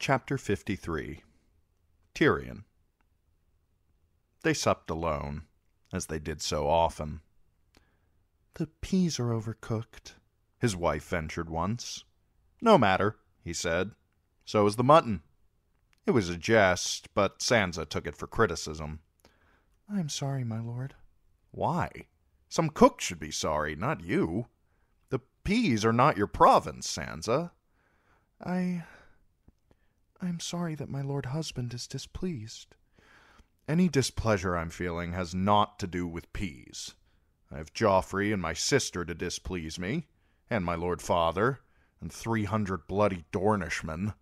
Chapter 53 Tyrion They supped alone, as they did so often. The peas are overcooked, his wife ventured once. No matter, he said. So is the mutton. It was a jest, but Sansa took it for criticism. I am sorry, my lord. Why? Some cook should be sorry, not you. The peas are not your province, Sansa. I. I am sorry that my lord husband is displeased. Any displeasure I'm feeling has naught to do with peas. I have Joffrey and my sister to displease me, and my lord father, and three hundred bloody Dornishmen.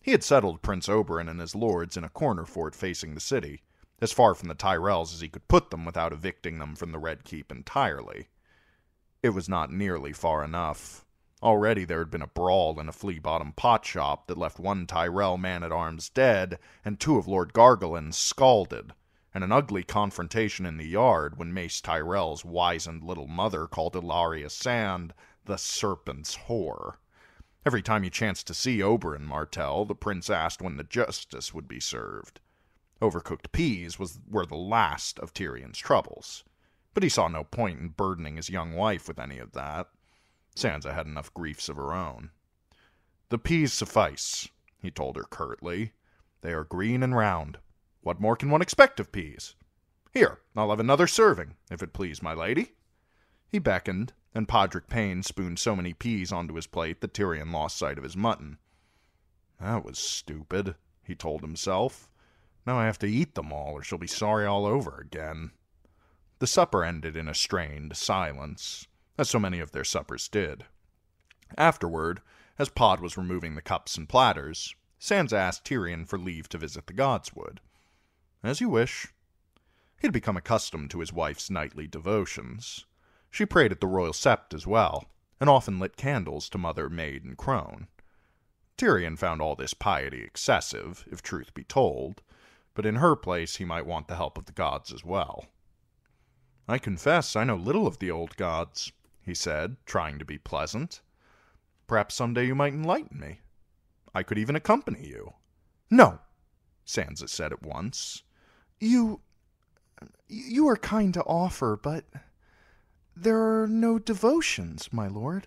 He had settled Prince Oberyn and his lords in a corner fort facing the city, as far from the Tyrells as he could put them without evicting them from the Red Keep entirely. It was not nearly far enough. Already there had been a brawl in a flea bottom pot shop that left one Tyrell man at arms dead and two of Lord Gargalen's scalded, and an ugly confrontation in the yard when Mace Tyrell's wizened little mother called Ellaria Sand the serpent's whore. Every time he chanced to see Oberyn Martell, the prince asked when the justice would be served. Overcooked peas was, were the last of Tyrion's troubles, but he saw no point in burdening his young wife with any of that. Sansa had enough griefs of her own. The peas suffice, he told her curtly. They are green and round. What more can one expect of peas? Here, I'll have another serving, if it please my lady. He beckoned, and Podrick Payne spooned so many peas onto his plate that Tyrion lost sight of his mutton. That was stupid, he told himself. Now I have to eat them all, or she'll be sorry all over again. The supper ended in a strained silence as so many of their suppers did. Afterward, as Pod was removing the cups and platters, Sansa asked Tyrion for leave to visit the Godswood. As you wish. He had become accustomed to his wife's nightly devotions. She prayed at the royal sept as well, and often lit candles to mother, maid, and crone. Tyrion found all this piety excessive, if truth be told, but in her place he might want the help of the gods as well. I confess I know little of the old gods, he said, trying to be pleasant. Perhaps some day you might enlighten me. I could even accompany you. No, Sansa said at once. You. You are kind to offer, but. There are no devotions, my lord.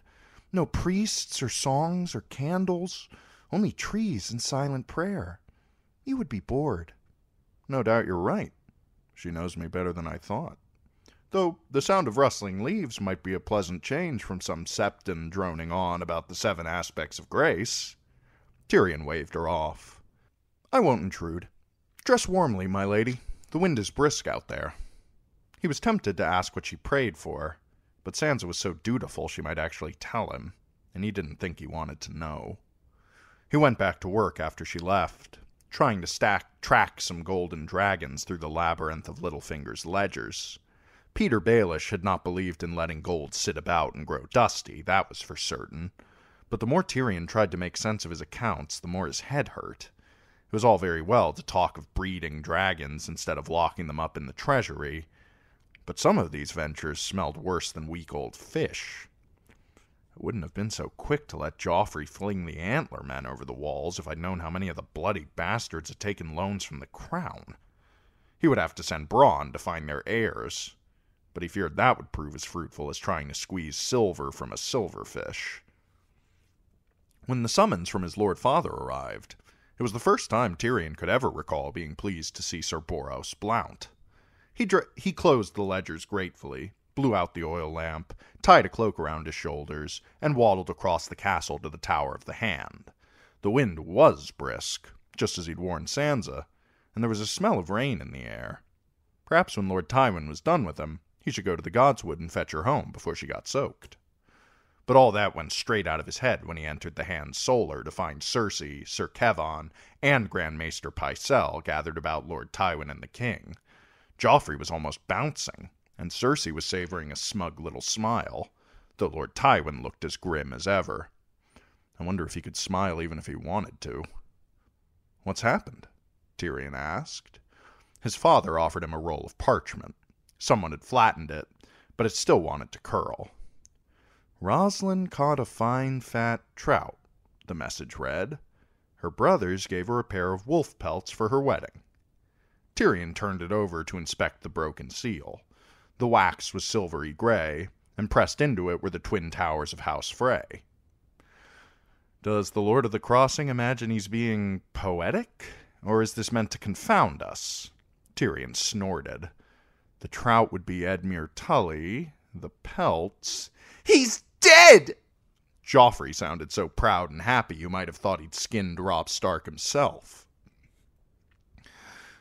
No priests or songs or candles. Only trees and silent prayer. You would be bored. No doubt you're right. She knows me better than I thought though the sound of rustling leaves might be a pleasant change from some septon droning on about the seven aspects of grace. Tyrion waved her off. I won't intrude. Dress warmly, my lady. The wind is brisk out there. He was tempted to ask what she prayed for, but Sansa was so dutiful she might actually tell him, and he didn't think he wanted to know. He went back to work after she left, trying to stack track some golden dragons through the labyrinth of Littlefinger's ledgers. Petyr Baelish had not believed in letting gold sit about and grow dusty, that was for certain. But the more Tyrion tried to make sense of his accounts, the more his head hurt. It was all very well to talk of breeding dragons instead of locking them up in the treasury, but some of these ventures smelled worse than weak old fish. I wouldn't have been so quick to let Joffrey fling the antler men over the walls if I'd known how many of the bloody bastards had taken loans from the crown. He would have to send Bronn to find their heirs but he feared that would prove as fruitful as trying to squeeze silver from a silverfish. When the summons from his lord father arrived, it was the first time Tyrion could ever recall being pleased to see Sir Boros Blount. He, dr- he closed the ledgers gratefully, blew out the oil lamp, tied a cloak around his shoulders, and waddled across the castle to the Tower of the Hand. The wind was brisk, just as he'd warned Sansa, and there was a smell of rain in the air. Perhaps when Lord Tywin was done with him, he should go to the Godswood and fetch her home before she got soaked. But all that went straight out of his head when he entered the Hand Solar to find Cersei, Sir Kevan, and Grand Maester Pycelle gathered about Lord Tywin and the king. Joffrey was almost bouncing, and Cersei was savoring a smug little smile, though Lord Tywin looked as grim as ever. I wonder if he could smile even if he wanted to. What's happened? Tyrion asked. His father offered him a roll of parchment. Someone had flattened it, but it still wanted to curl. Roslin caught a fine fat trout, the message read. Her brothers gave her a pair of wolf pelts for her wedding. Tyrion turned it over to inspect the broken seal. The wax was silvery gray, and pressed into it were the twin towers of House Frey. Does the Lord of the Crossing imagine he's being poetic? Or is this meant to confound us? Tyrion snorted. The trout would be Edmure Tully, the pelts. He's dead! Joffrey sounded so proud and happy you might have thought he'd skinned Robb Stark himself.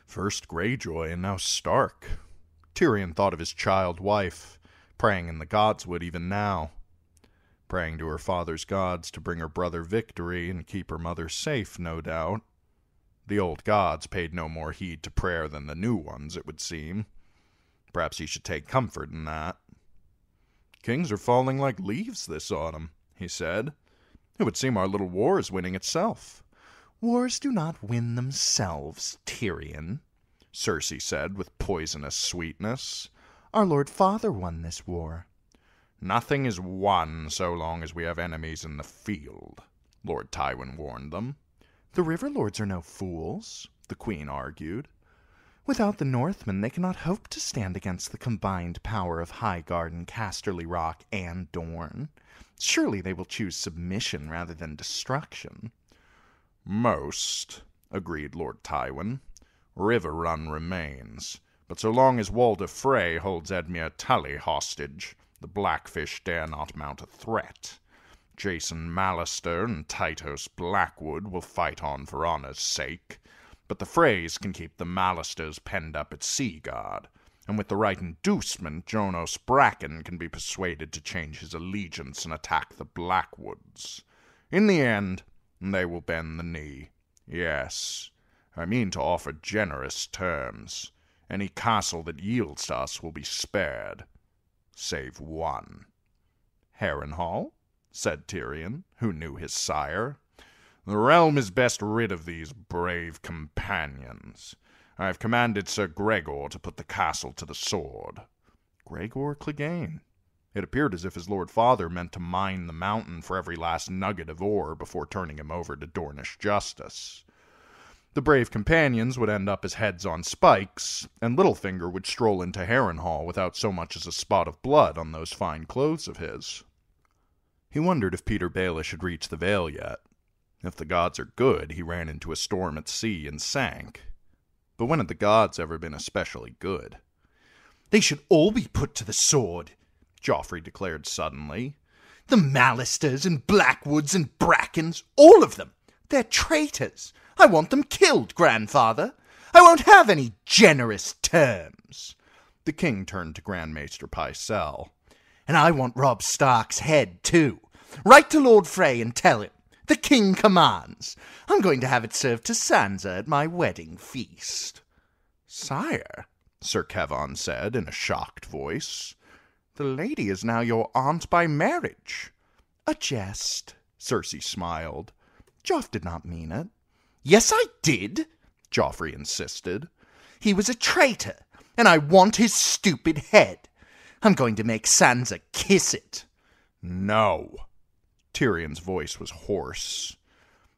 First Greyjoy and now Stark. Tyrion thought of his child wife, praying in the godswood even now, praying to her father's gods to bring her brother victory and keep her mother safe, no doubt. The old gods paid no more heed to prayer than the new ones, it would seem. Perhaps he should take comfort in that. Kings are falling like leaves this autumn, he said. It would seem our little war is winning itself. Wars do not win themselves, Tyrion, Cersei said with poisonous sweetness. Our Lord Father won this war. Nothing is won so long as we have enemies in the field, Lord Tywin warned them. The River Lords are no fools, the Queen argued. Without the Northmen, they cannot hope to stand against the combined power of Highgarden, Casterly Rock, and Dorne. Surely they will choose submission rather than destruction. Most, agreed Lord Tywin. Riverrun remains, but so long as Walder Frey holds Edmure Tully hostage, the Blackfish dare not mount a threat. Jason Mallister and Tytos Blackwood will fight on for honor's sake, but the Freys can keep the Mallisters penned up at Seaguard, and with the right inducement, Jonos Bracken can be persuaded to change his allegiance and attack the Blackwoods. In the end, they will bend the knee. Yes, I mean to offer generous terms. Any castle that yields to us will be spared, save one. Harrenhal, said Tyrion, who knew his sire. The realm is best rid of these brave companions. I have commanded Sir Gregor to put the castle to the sword. Gregor Clegane. It appeared as if his lord father meant to mine the mountain for every last nugget of ore before turning him over to Dornish justice. The brave companions would end up as heads on spikes, and Littlefinger would stroll into Harrenhal without so much as a spot of blood on those fine clothes of his. He wondered if Petyr Baelish had reached the Vale yet. If the gods are good, he ran into a storm at sea and sank. But when had the gods ever been especially good? They should all be put to the sword, Joffrey declared suddenly. The Mallisters and Blackwoods and Brackens, all of them. They're traitors. I want them killed, grandfather. I won't have any generous terms. The king turned to Grand Maester Pycelle. And I want Robb Stark's head, too. Write to Lord Frey and tell him. The king commands. I'm going to have it served to Sansa at my wedding feast. Sire, Sir Kevan said in a shocked voice, the lady is now your aunt by marriage. A jest, Cersei smiled. Joff did not mean it. Yes, I did, Joffrey insisted. He was a traitor, and I want his stupid head. I'm going to make Sansa kiss it. No. Tyrion's voice was hoarse.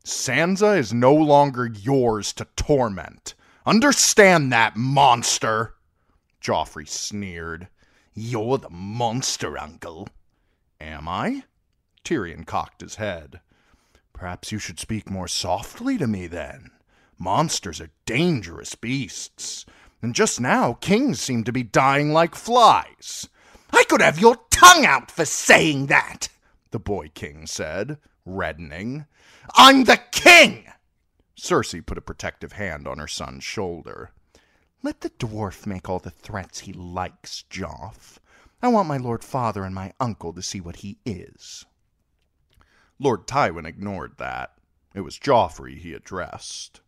Sansa is no longer yours to torment. Understand that, monster! Joffrey sneered. You're the monster, uncle. Am I? Tyrion cocked his head. Perhaps you should speak more softly to me then. Monsters are dangerous beasts. And just now, kings seem to be dying like flies. I could have your tongue out for saying that, the boy king said, reddening. I'm the king! Cersei put a protective hand on her son's shoulder. Let the dwarf make all the threats he likes, Joff. I want my lord father and my uncle to see what he is. Lord Tywin ignored that. It was Joffrey he addressed.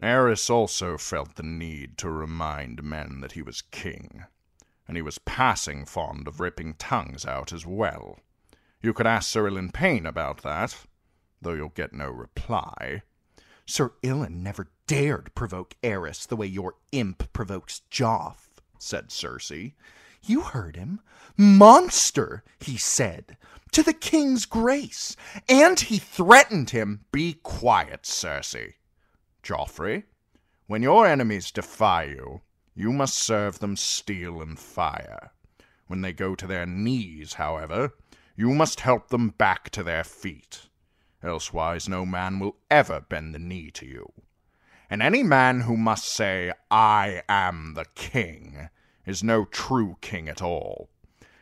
Aerys also felt the need to remind men that he was king, and he was passing fond of ripping tongues out as well. You could ask Sir Ilyn Payne about that, though you'll get no reply. Sir Ilyn never dared provoke Aerys the way your imp provokes Joff, said Cersei. You heard him. Monster, he said, to the king's grace, and he threatened him. Be quiet, Cersei. Joffrey, when your enemies defy you, you must serve them steel and fire. When they go to their knees, however, you must help them back to their feet. Elsewise, no man will ever bend the knee to you. And any man who must say, I am the king, is no true king at all.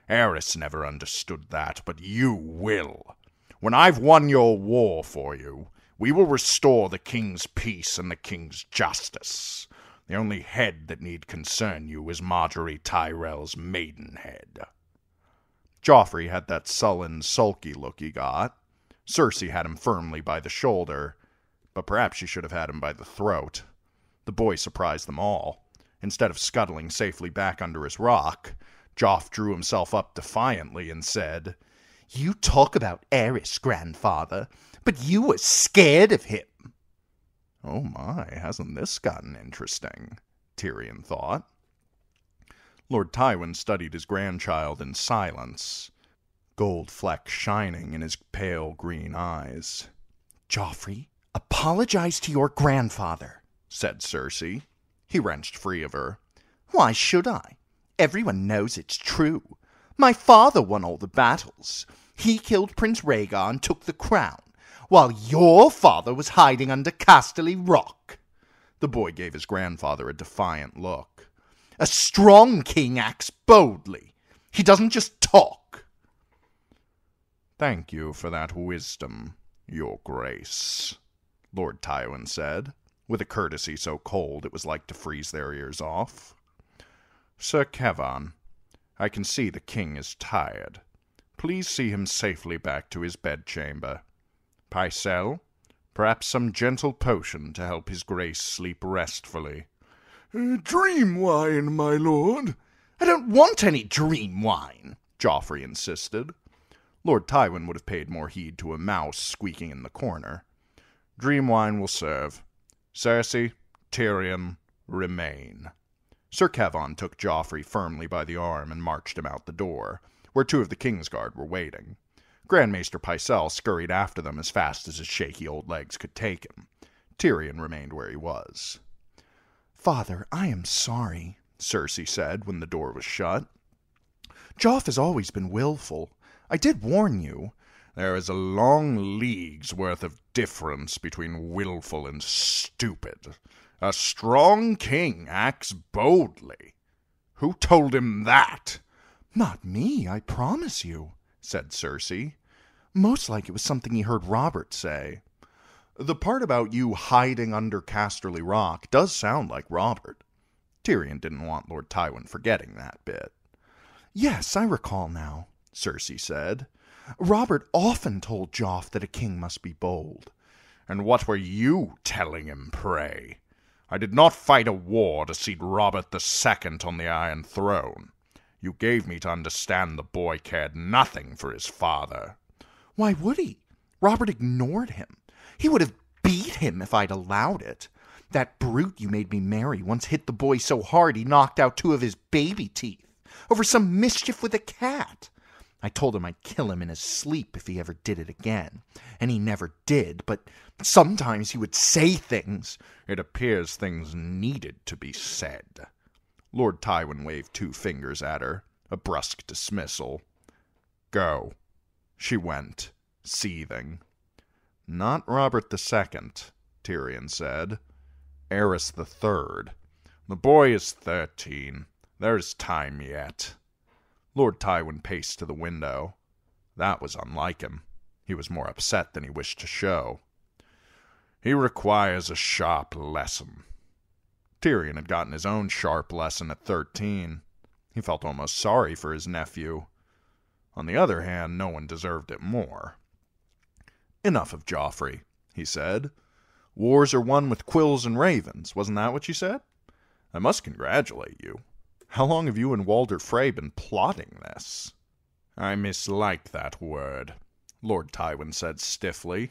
Aerys never understood that, but you will. When I've won your war for you, we will restore the king's peace and the king's justice. The only head that need concern you is Margaery Tyrell's maidenhead. Joffrey had that sullen, sulky look he got. Cersei had him firmly by the shoulder, but perhaps she should have had him by the throat. The boy surprised them all. Instead of scuttling safely back under his rock, Joff drew himself up defiantly and said, You talk about Aerys, grandfather, but you were scared of him. Oh my, hasn't this gotten interesting? Tyrion thought. Lord Tywin studied his grandchild in silence, gold flecks shining in his pale green eyes. Joffrey, apologize to your grandfather, said Cersei. He wrenched free of her. Why should I? Everyone knows it's true. My father won all the battles. He killed Prince Rhaegar and took the crown while your father was hiding under Casterly Rock. The boy gave his grandfather a defiant look. A strong king acts boldly. He doesn't just talk. Thank you for that wisdom, your grace, Lord Tywin said, with a courtesy so cold it was like to freeze their ears off. Sir Kevan, I can see the king is tired. Please see him safely back to his bedchamber. Pycelle, perhaps some gentle potion to help his grace sleep restfully. Uh, dream wine, my lord. I don't want any dream wine, Joffrey insisted. Lord Tywin would have paid more heed to a mouse squeaking in the corner. Dream wine will serve. Cersei, Tyrion, remain. Sir Kevan took Joffrey firmly by the arm and marched him out the door, where two of the Kingsguard were waiting. Grand Maester Pycelle scurried after them as fast as his shaky old legs could take him. Tyrion remained where he was. Father, I am sorry, Cersei said when the door was shut. Joff has always been wilful. I did warn you. There is a long league's worth of difference between wilful and stupid. A strong king acts boldly. Who told him that? Not me, I promise you said Cersei. Most like it was something he heard Robert say. The part about you hiding under Casterly Rock does sound like Robert. Tyrion didn't want Lord Tywin forgetting that bit. Yes, I recall now, Cersei said. Robert often told Joff that a king must be bold. And what were you telling him, pray? I did not fight a war to seat Robert the Second on the Iron Throne. You gave me to understand the boy cared nothing for his father. Why would he? Robert ignored him. He would have beat him if I'd allowed it. That brute you made me marry once hit the boy so hard he knocked out two of his baby teeth over some mischief with a cat. I told him I'd kill him in his sleep if he ever did it again. And he never did, but sometimes he would say things. It appears things needed to be said. Lord Tywin waved two fingers at her, a brusque dismissal. Go. She went, seething. Not Robert the Second, Tyrion said. Aerys the Third. The boy is thirteen. There's time yet. Lord Tywin paced to the window. That was unlike him. He was more upset than he wished to show. He requires a sharp lesson. Tyrion had gotten his own sharp lesson at thirteen. He felt almost sorry for his nephew. On the other hand, no one deserved it more. Enough of Joffrey, he said. Wars are won with quills and ravens. Wasn't that what you said? I must congratulate you. How long have you and Walder Frey been plotting this? I mislike that word, Lord Tywin said stiffly.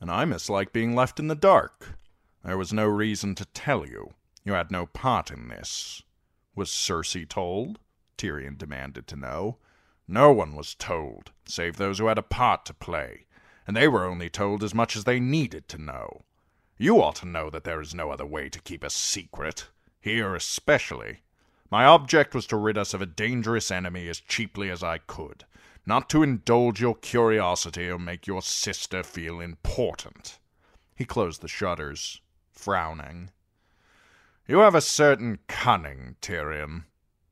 And I mislike being left in the dark. There was no reason to tell you. You had no part in this. Was Cersei told? Tyrion demanded to know. No one was told, save those who had a part to play, and they were only told as much as they needed to know. You ought to know that there is no other way to keep a secret, here especially. My object was to rid us of a dangerous enemy as cheaply as I could, not to indulge your curiosity or make your sister feel important. He closed the shutters, frowning. You have a certain cunning, Tyrion,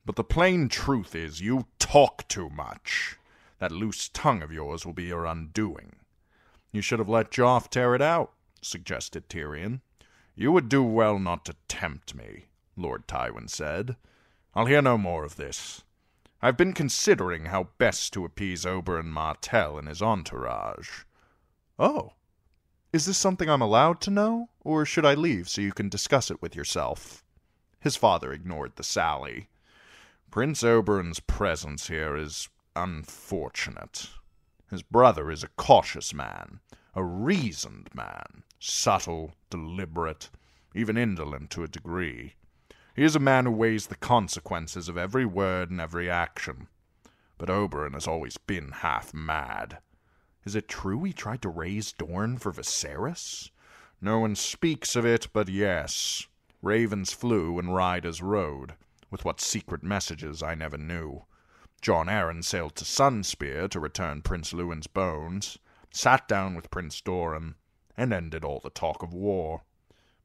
but the plain truth is you talk too much. That loose tongue of yours will be your undoing. You should have let Joff tear it out, suggested Tyrion. You would do well not to tempt me, Lord Tywin said. I'll hear no more of this. I've been considering how best to appease Oberyn Martell and his entourage. Oh. Is this something I'm allowed to know, or should I leave so you can discuss it with yourself? His father ignored the sally. Prince Oberyn's presence here is unfortunate. His brother is a cautious man, a reasoned man, subtle, deliberate, even indolent to a degree. He is a man who weighs the consequences of every word and every action. But Oberyn has always been half mad. Is it true he tried to raise Dorne for Viserys? No one speaks of it, but yes. Ravens flew and riders rode, with what secret messages I never knew. Jon Arryn sailed to Sunspear to return Prince Lewyn's bones, sat down with Prince Doran, and ended all the talk of war.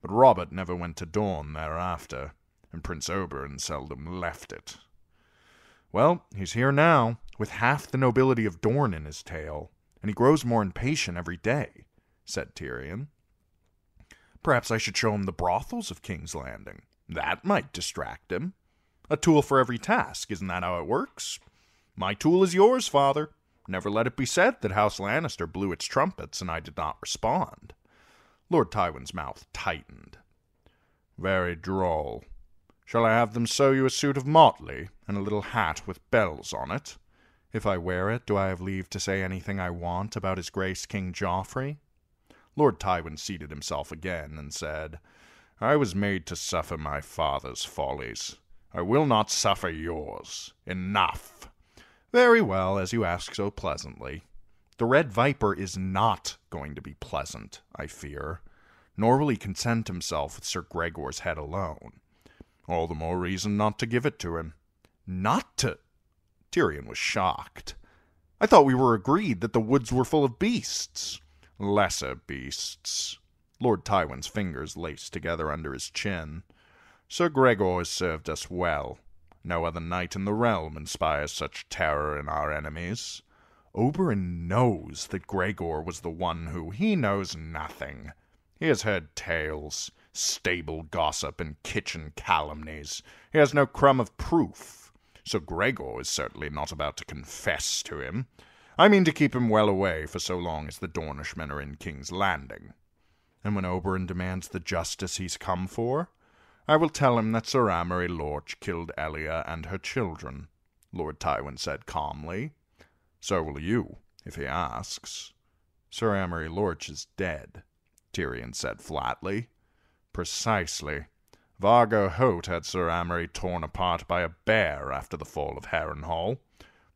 But Robert never went to Dorne thereafter and Prince Oberyn seldom left it. Well, he's here now, with half the nobility of Dorne in his tail, and he grows more impatient every day, said Tyrion. Perhaps I should show him the brothels of King's Landing. That might distract him. A tool for every task, isn't that how it works? My tool is yours, father. Never let it be said that House Lannister blew its trumpets and I did not respond. Lord Tywin's mouth tightened. Very droll, Shall I have them sew you a suit of motley, and a little hat with bells on it? If I wear it, do I have leave to say anything I want about His Grace King Joffrey? Lord Tywin seated himself again, and said, I was made to suffer my father's follies. I will not suffer yours. Enough. Very well, as you ask so pleasantly. The Red Viper is not going to be pleasant, I fear, nor will he content himself with Sir Gregor's head alone. All the more reason not to give it to him. Not to? Tyrion was shocked. I thought we were agreed that the woods were full of beasts. Lesser beasts. Lord Tywin's fingers laced together under his chin. Sir Gregor has served us well. No other knight in the realm inspires such terror in our enemies. Oberyn knows that Gregor was the one who... He knows nothing. He has heard tales stable gossip and kitchen calumnies. He has no crumb of proof. So Gregor is certainly not about to confess to him. I mean to keep him well away for so long as the Dornishmen are in King's Landing. And when Oberyn demands the justice he's come for, I will tell him that Sir Amory Lorch killed Elia and her children, Lord Tywin said calmly. So will you, if he asks. Sir Amory Lorch is dead, Tyrion said flatly. Precisely. Vargo Hoat had Sir Amory torn apart by a bear after the fall of Harrenhal.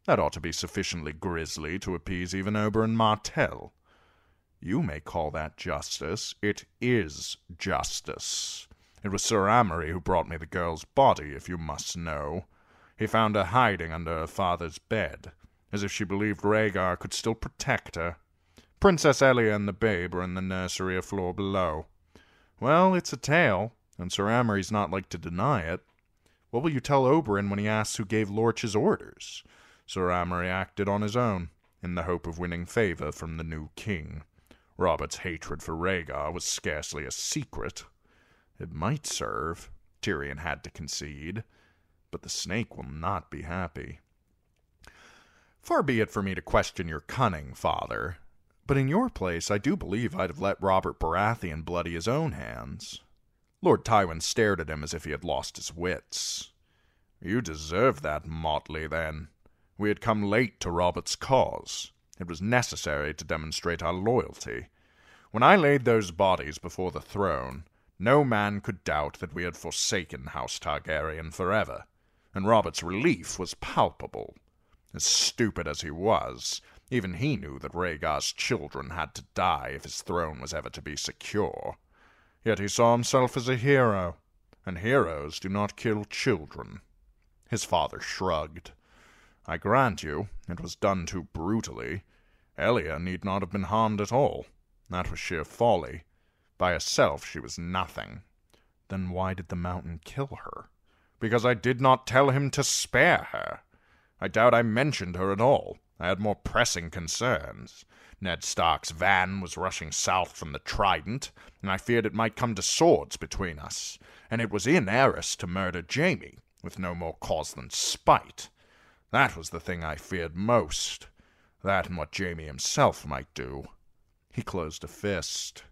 That ought to be sufficiently grisly to appease even Oberyn Martell. You may call that justice. It is justice. It was Sir Amory who brought me the girl's body, if you must know. He found her hiding under her father's bed, as if she believed Rhaegar could still protect her. Princess Elia and the babe are in the nursery a floor below. Well, it's a tale, and Sir Amory's not like to deny it. What will you tell Oberyn when he asks who gave Lorch's orders? Sir Amory acted on his own, in the hope of winning favor from the new king. Robert's hatred for Rhaegar was scarcely a secret. It might serve, Tyrion had to concede, but the snake will not be happy. Far be it for me to question your cunning, father, but in your place, I do believe I'd have let Robert Baratheon bloody his own hands. Lord Tywin stared at him as if he had lost his wits. You deserve that motley, then. We had come late to Robert's cause. It was necessary to demonstrate our loyalty. When I laid those bodies before the throne, no man could doubt that we had forsaken House Targaryen forever. and Robert's relief was palpable. As stupid as he was, even he knew that Rhaegar's children had to die if his throne was ever to be secure. Yet he saw himself as a hero, and heroes do not kill children. His father shrugged. I grant you, it was done too brutally. Elia need not have been harmed at all. That was sheer folly. By herself she was nothing. Then why did the mountain kill her? Because I did not tell him to spare her. I doubt I mentioned her at all. I had more pressing concerns. Ned Stark's van was rushing south from the Trident, and I feared it might come to swords between us. And it was in Aerys to murder Jaime, with no more cause than spite. That was the thing I feared most. That and what Jaime himself might do. He closed a fist.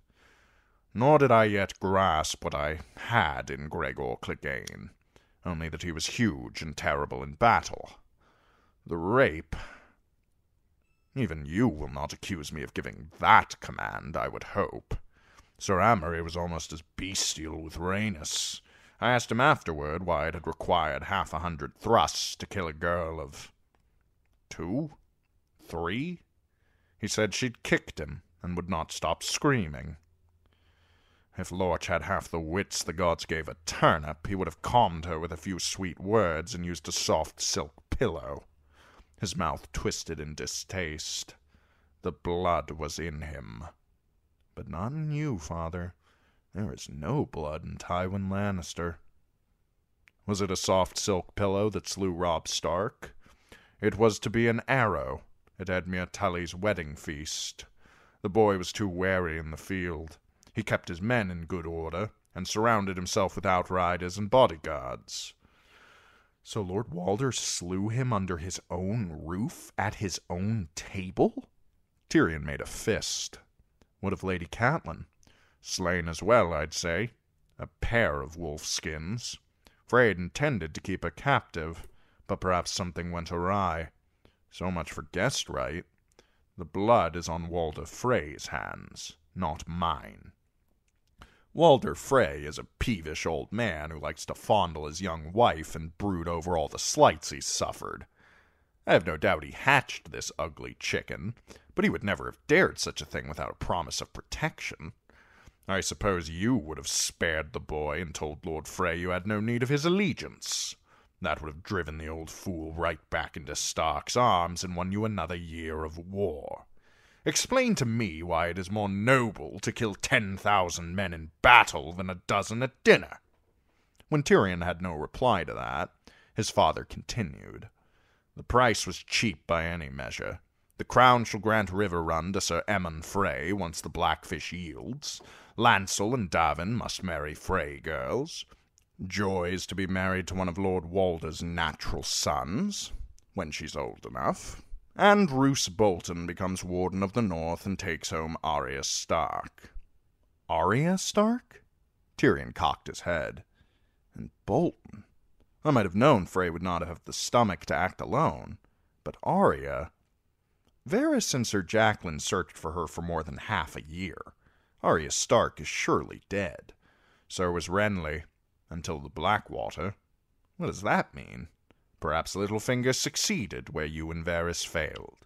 Nor did I yet grasp what I had in Gregor Clegane, only that he was huge and terrible in battle. The rape. Even you will not accuse me of giving that command, I would hope. Sir Amory was almost as bestial with Rhaenys. I asked him afterward why it had required half a hundred thrusts to kill a girl of two, three. He said she'd kicked him and would not stop screaming. If Lorch had half the wits the gods gave a turnip, he would have calmed her with a few sweet words and used a soft silk pillow. His mouth twisted in distaste. The blood was in him. But not in you, father. There is no blood in Tywin Lannister. Was it a soft silk pillow that slew Robb Stark? It was to be an arrow at Edmure Tully's wedding feast. The boy was too wary in the field. He kept his men in good order, and surrounded himself with outriders and bodyguards. So Lord Walder slew him under his own roof, at his own table? Tyrion made a fist. What of Lady Catelyn? Slain as well, I'd say. A pair of wolf skins. Frey intended to keep her captive, but perhaps something went awry. So much for guest right. The blood is on Walder Frey's hands, not mine. Walder Frey is a peevish old man who likes to fondle his young wife and brood over all the slights he's suffered. I have no doubt he hatched this ugly chicken, but he would never have dared such a thing without a promise of protection. I suppose you would have spared the boy and told Lord Frey you had no need of his allegiance. That would have driven the old fool right back into Stark's arms and won you another year of war. Explain to me why it is more noble to kill ten thousand men in battle than a dozen at dinner. When Tyrion had no reply to that, his father continued. The price was cheap by any measure. The crown shall grant Riverrun to Sir Emmon Frey once the Blackfish yields. Lancel and Daven must marry Frey girls. Joy is to be married to one of Lord Walder's natural sons, when she's old enough and Roose Bolton becomes Warden of the North and takes home Arya Stark. Arya Stark? Tyrion cocked his head. And Bolton? I might have known Frey would not have the stomach to act alone, but Arya... Varys and Sir Jacelyn searched for her for more than half a year. Arya Stark is surely dead. So was Renly, until the Blackwater. What does that mean? Perhaps Littlefinger succeeded where you and Varys failed.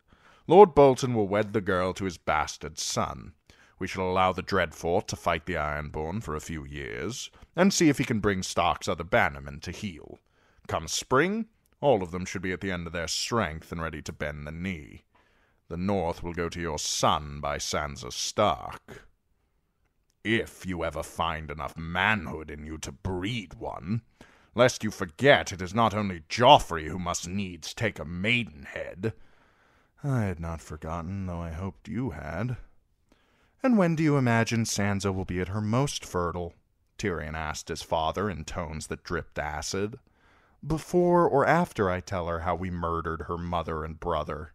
Lord Bolton will wed the girl to his bastard son. We shall allow the Dreadfort to fight the Ironborn for a few years, and see if he can bring Stark's other bannermen to heel. Come spring, all of them should be at the end of their strength and ready to bend the knee. The North will go to your son by Sansa Stark. If you ever find enough manhood in you to breed one lest you forget it is not only Joffrey who must needs take a maidenhead. I had not forgotten, though I hoped you had. And when do you imagine Sansa will be at her most fertile? Tyrion asked his father in tones that dripped acid. Before or after I tell her how we murdered her mother and brother?